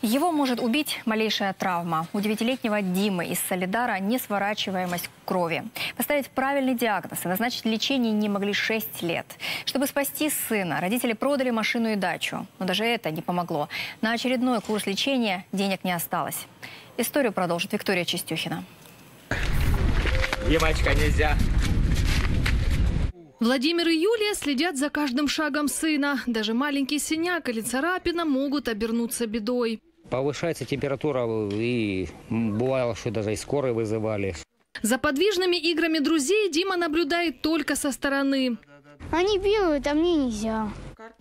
Его может убить малейшая травма. У девятилетнего Димы из Солидара несворачиваемость крови. Поставить правильный диагноз и назначить лечение не могли 6 лет. Чтобы спасти сына, родители продали машину и дачу. Но даже это не помогло. На очередной курс лечения денег не осталось. Историю продолжит Виктория Чистюхина. Димочка, нельзя. Владимир и Юлия следят за каждым шагом сына. Даже маленький синяк или царапина могут обернуться бедой. Повышается температура и бывало, что даже и скорой вызывали. За подвижными играми друзей Дима наблюдает только со стороны. Они бегают, а мне нельзя.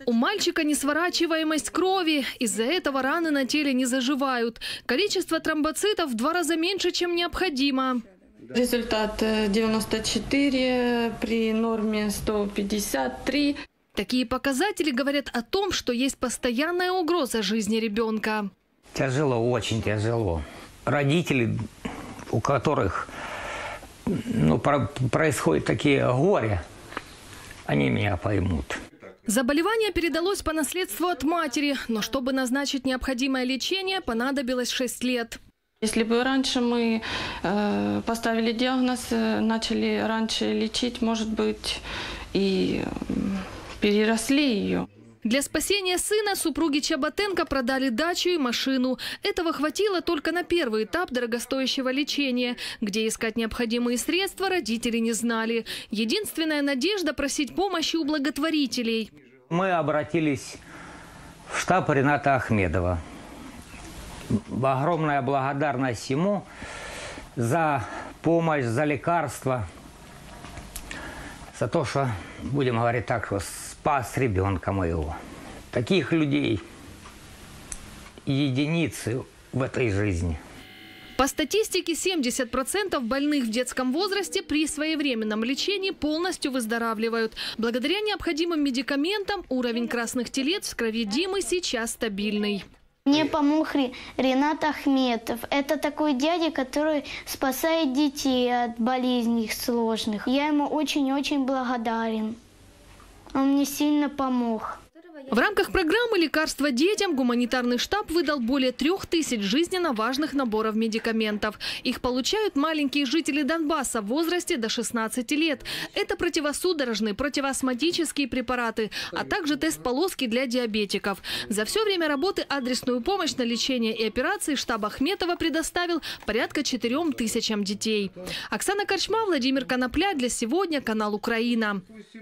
У мальчика несворачиваемость крови. Из-за этого раны на теле не заживают. Количество тромбоцитов в два раза меньше, чем необходимо. Результат э, 94 при норме 153. Такие показатели говорят о том, что есть постоянная угроза жизни ребенка. Тяжело, очень тяжело. Родители, у которых ну, про- происходят такие горе, они меня поймут. Заболевание передалось по наследству от матери, но чтобы назначить необходимое лечение, понадобилось 6 лет. Если бы раньше мы э, поставили диагноз, э, начали раньше лечить, может быть, и переросли ее. Для спасения сына супруги Чаботенко продали дачу и машину. Этого хватило только на первый этап дорогостоящего лечения. Где искать необходимые средства, родители не знали. Единственная надежда – просить помощи у благотворителей. Мы обратились в штаб Рената Ахмедова. Огромная благодарность ему за помощь, за лекарства, за то, что, будем говорить так, что спас ребенка моего. Таких людей единицы в этой жизни. По статистике, 70% больных в детском возрасте при своевременном лечении полностью выздоравливают. Благодаря необходимым медикаментам уровень красных телец в крови Димы сейчас стабильный. Мне помог Ре- Ренат Ахметов. Это такой дядя, который спасает детей от болезней сложных. Я ему очень-очень благодарен. Он мне сильно помог. В рамках программы «Лекарства детям» гуманитарный штаб выдал более трех тысяч жизненно важных наборов медикаментов. Их получают маленькие жители Донбасса в возрасте до 16 лет. Это противосудорожные, противоастматические препараты, а также тест-полоски для диабетиков. За все время работы адресную помощь на лечение и операции штаб Ахметова предоставил порядка 4 тысячам детей. Оксана Корчма, Владимир Конопля. Для сегодня канал «Украина».